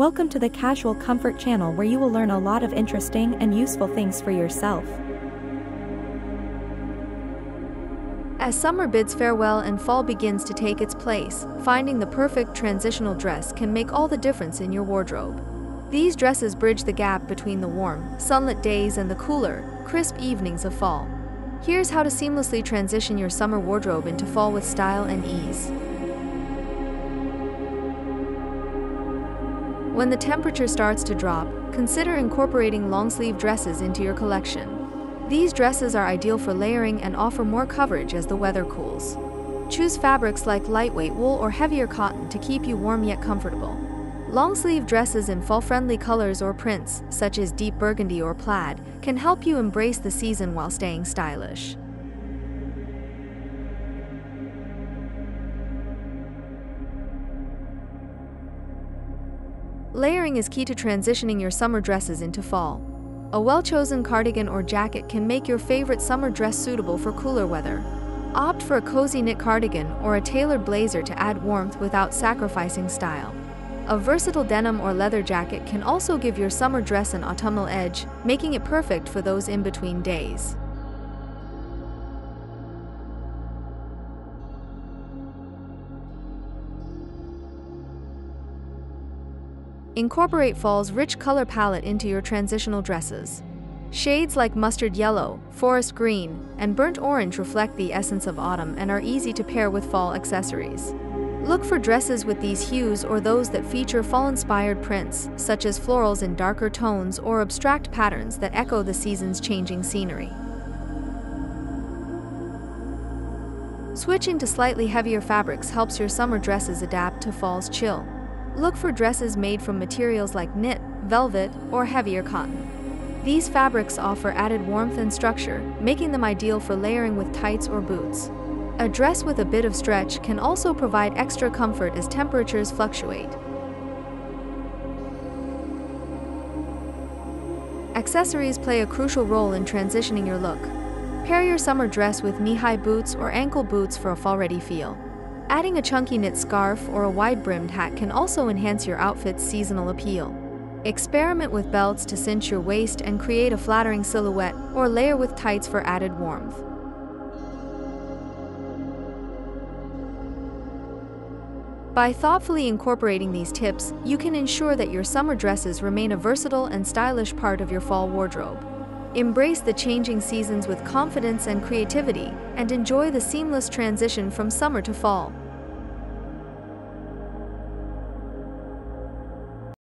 Welcome to the Casual Comfort channel where you will learn a lot of interesting and useful things for yourself. As summer bids farewell and fall begins to take its place, finding the perfect transitional dress can make all the difference in your wardrobe. These dresses bridge the gap between the warm, sunlit days and the cooler, crisp evenings of fall. Here's how to seamlessly transition your summer wardrobe into fall with style and ease. When the temperature starts to drop, consider incorporating long-sleeve dresses into your collection. These dresses are ideal for layering and offer more coverage as the weather cools. Choose fabrics like lightweight wool or heavier cotton to keep you warm yet comfortable. Long-sleeve dresses in fall-friendly colors or prints, such as deep burgundy or plaid, can help you embrace the season while staying stylish. Layering is key to transitioning your summer dresses into fall. A well-chosen cardigan or jacket can make your favorite summer dress suitable for cooler weather. Opt for a cozy knit cardigan or a tailored blazer to add warmth without sacrificing style. A versatile denim or leather jacket can also give your summer dress an autumnal edge, making it perfect for those in-between days. Incorporate fall's rich color palette into your transitional dresses. Shades like mustard yellow, forest green, and burnt orange reflect the essence of autumn and are easy to pair with fall accessories. Look for dresses with these hues or those that feature fall-inspired prints, such as florals in darker tones or abstract patterns that echo the season's changing scenery. Switching to slightly heavier fabrics helps your summer dresses adapt to fall's chill. Look for dresses made from materials like knit, velvet, or heavier cotton. These fabrics offer added warmth and structure, making them ideal for layering with tights or boots. A dress with a bit of stretch can also provide extra comfort as temperatures fluctuate. Accessories play a crucial role in transitioning your look. Pair your summer dress with knee-high boots or ankle boots for a fall-ready feel. Adding a chunky knit scarf or a wide-brimmed hat can also enhance your outfit's seasonal appeal. Experiment with belts to cinch your waist and create a flattering silhouette, or layer with tights for added warmth. By thoughtfully incorporating these tips, you can ensure that your summer dresses remain a versatile and stylish part of your fall wardrobe. Embrace the changing seasons with confidence and creativity, and enjoy the seamless transition from summer to fall.